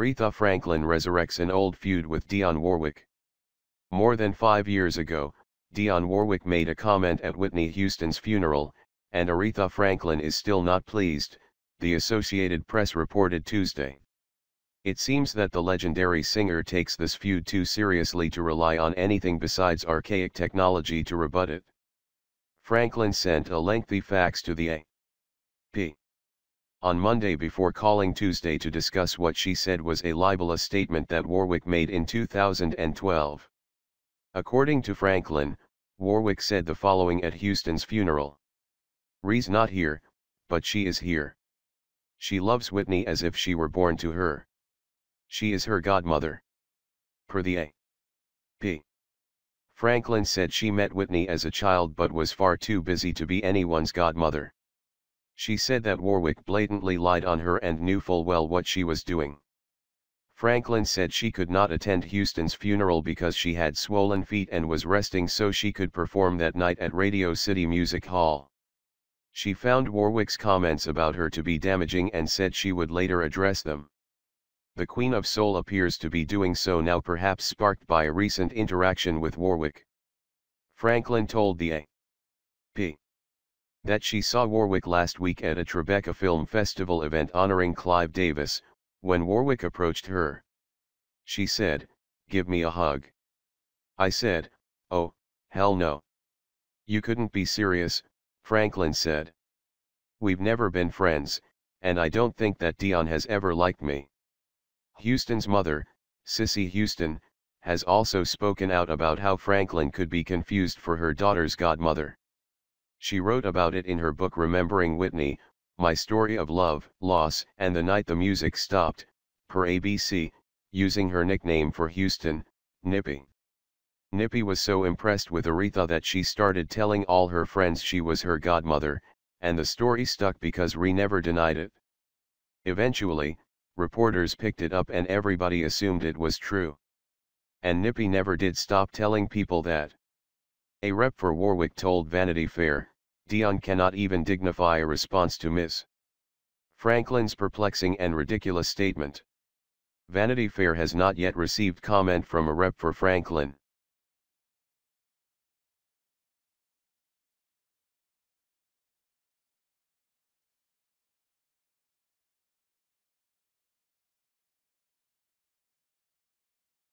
Aretha Franklin resurrects an old feud with Dionne Warwick. More than five years ago, Dionne Warwick made a comment at Whitney Houston's funeral, and Aretha Franklin is still not pleased, the Associated Press reported Tuesday. It seems that the legendary singer takes this feud too seriously to rely on anything besides archaic technology to rebut it. Franklin sent a lengthy fax to the AP. On Monday before calling Tuesday to discuss what she said was a libelous statement that Warwick made in 2012. According to Franklin, Warwick said the following at Houston's funeral. Ree's not here, but she is here. She loves Whitney as if she were born to her. She is her godmother. Per the A.P. Franklin said she met Whitney as a child but was far too busy to be anyone's godmother. She said that Warwick blatantly lied on her and knew full well what she was doing. Franklin said she could not attend Houston's funeral because she had swollen feet and was resting so she could perform that night at Radio City Music Hall. She found Warwick's comments about her to be damaging and said she would later address them. The Queen of Soul appears to be doing so now perhaps sparked by a recent interaction with Warwick. Franklin told the A.P. that she saw Warwick last week at a Tribeca Film Festival event honoring Clive Davis, when Warwick approached her. She said, give me a hug. I said, oh, hell no. You couldn't be serious, Franklin said. We've never been friends, and I don't think that Dionne has ever liked me. Houston's mother, Cissy Houston, has also spoken out about how Franklin could be confused for her daughter's godmother. She wrote about it in her book Remembering Whitney, my Story of Love, Loss and the Night the Music Stopped, per ABC, using her nickname for Houston, Nippy. Nippy was so impressed with Aretha that she started telling all her friends she was her godmother, and the story stuck because Ree never denied it. Eventually, reporters picked it up and everybody assumed it was true. And Nippy never did stop telling people that. A rep for Warwick told Vanity Fair, Dionne cannot even dignify a response to Miss Franklin's perplexing and ridiculous statement. Vanity Fair has not yet received comment from a rep for Franklin.